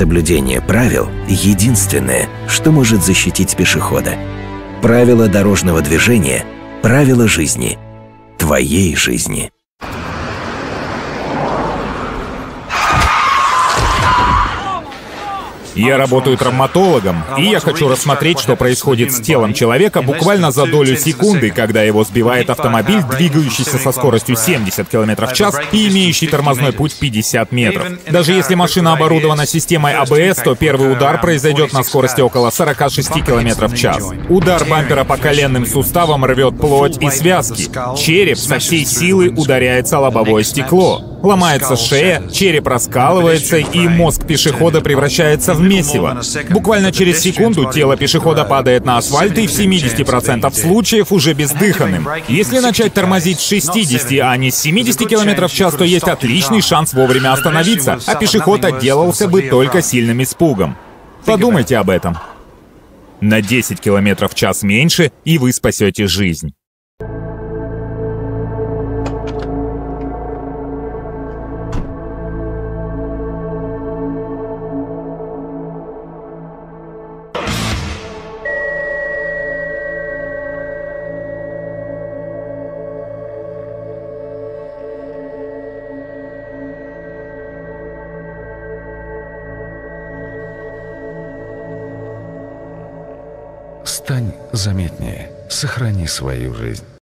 Соблюдение правил – единственное, что может защитить пешехода. Правила дорожного движения – правила жизни. Твоей жизни. Я работаю травматологом, и я хочу рассмотреть, что происходит с телом человека буквально за долю секунды, когда его сбивает автомобиль, двигающийся со скоростью 70 км в час и имеющий тормозной путь 50 метров. Даже если машина оборудована системой АБС, то первый удар произойдет на скорости около 46 км в час. Удар бампера по коленным суставам рвет плоть и связки. Череп со всей силы ударяется о лобовое стекло. Ломается шея, череп раскалывается, и мозг пешехода превращается в месиво. Буквально через секунду тело пешехода падает на асфальт и в 70% случаев уже бездыханным. Если начать тормозить с 60, а не с 70 км в час, то есть отличный шанс вовремя остановиться, а пешеход отделался бы только сильным испугом. Подумайте об этом. На 10 км в час меньше, и вы спасете жизнь. Стань заметнее. Сохрани свою жизнь.